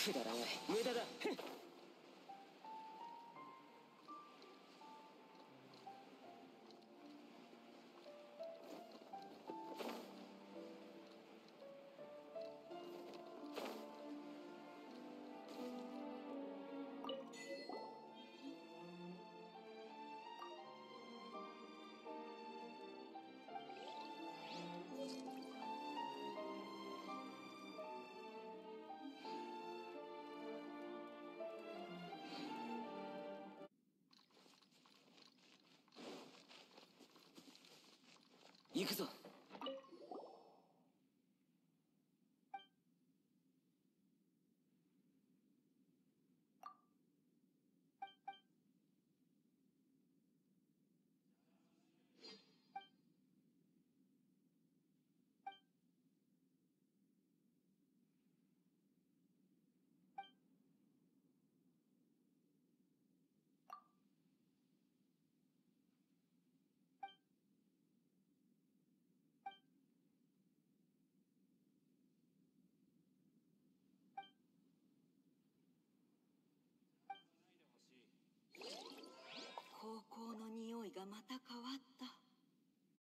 くだらない。無駄だ。行くぞ。tiga mata